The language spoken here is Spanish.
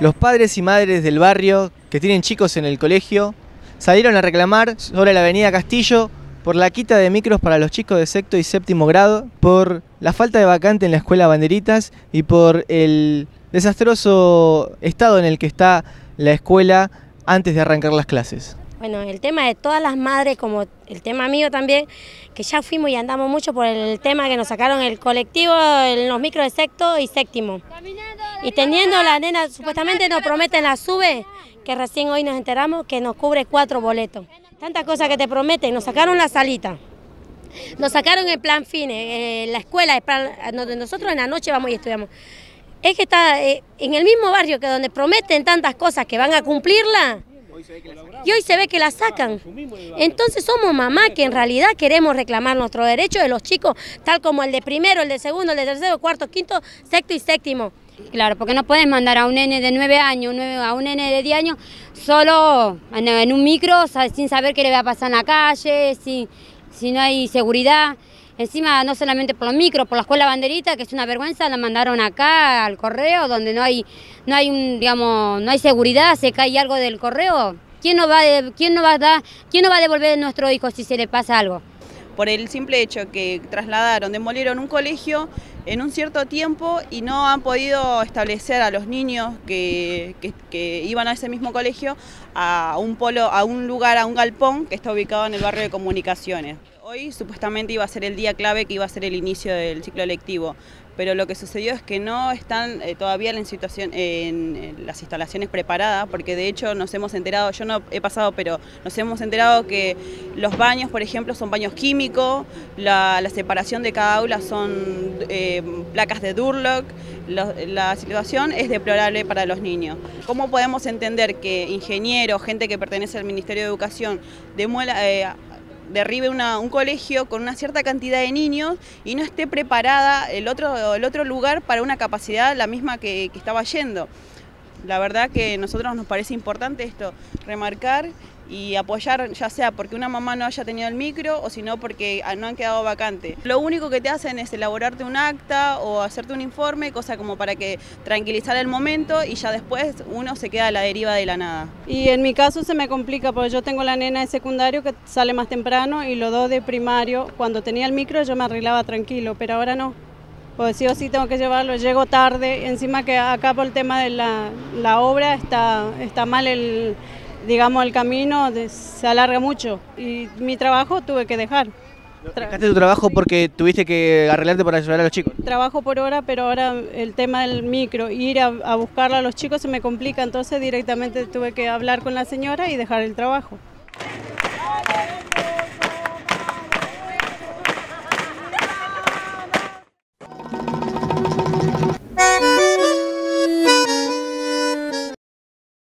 Los padres y madres del barrio que tienen chicos en el colegio salieron a reclamar sobre la avenida Castillo por la quita de micros para los chicos de sexto y séptimo grado, por la falta de vacante en la escuela Banderitas y por el desastroso estado en el que está la escuela antes de arrancar las clases. Bueno, el tema de todas las madres, como el tema mío también, que ya fuimos y andamos mucho por el tema que nos sacaron el colectivo en los micros de sexto y séptimo. Y teniendo la nena, supuestamente nos prometen la sube, que recién hoy nos enteramos que nos cubre cuatro boletos. Tantas cosas que te prometen, nos sacaron la salita. Nos sacaron el plan fine, eh, la escuela, donde nosotros en la noche vamos y estudiamos. Es que está eh, en el mismo barrio que donde prometen tantas cosas que van a cumplirla, y hoy se ve que la sacan. Entonces somos mamá que en realidad queremos reclamar nuestros derechos de los chicos, tal como el de primero, el de segundo, el de tercero, cuarto, quinto, sexto y séptimo. Claro, porque no puedes mandar a un nene de nueve años, a un nene de 10 años, solo en un micro, sin saber qué le va a pasar en la calle, si, si no hay seguridad. Encima, no solamente por los micros, por la escuela banderita, que es una vergüenza, la mandaron acá al correo, donde no hay, no hay un, digamos, no hay seguridad, se cae algo del correo. ¿Quién no va, quién no va a quién no va a devolver a nuestro hijo si se le pasa algo? Por el simple hecho que trasladaron, demolieron un colegio en un cierto tiempo y no han podido establecer a los niños que, que, iban a ese mismo colegio a un polo, a un lugar, a un galpón que está ubicado en el barrio de comunicaciones. Hoy supuestamente iba a ser el día clave que iba a ser el inicio del ciclo lectivo, pero lo que sucedió es que no están eh, todavía en, situación, en, las instalaciones preparadas, porque de hecho nos hemos enterado, yo no he pasado, pero nos hemos enterado que los baños, por ejemplo, son baños químicos, la, separación de cada aula son eh, placas de Durlock, la situación es deplorable para los niños. ¿Cómo podemos entender que ingenieros, gente que pertenece al Ministerio de Educación, demuela... Derribe un colegio con una cierta cantidad de niños y no esté preparada el otro, el otro lugar para una capacidad la misma que, que estaba yendo. La verdad que a nosotros nos parece importante esto, remarcar y apoyar ya sea porque una mamá no haya tenido el micro o sino porque no han quedado vacantes. Lo único que te hacen es elaborarte un acta o hacerte un informe, cosa como para que tranquilizar el momento y ya después uno se queda a la deriva de la nada. Y en mi caso se me complica porque yo tengo la nena de secundario que sale más temprano y los dos de primario. Cuando tenía el micro yo me arreglaba tranquilo, pero ahora no. Pues sí o sí tengo que llevarlo, llego tarde, encima que acá por el tema de la, la obra está, está mal el, digamos, el camino se alarga mucho y mi trabajo tuve que dejar. ¿Dejaste tu trabajo porque tuviste que arreglarte para ayudar a los chicos? Trabajo por hora, pero ahora el tema del micro, ir a, a buscarla a los chicos se me complica, entonces directamente tuve que hablar con la señora y dejar el trabajo.